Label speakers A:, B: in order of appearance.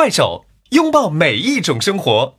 A: 快手，拥抱每一种生活。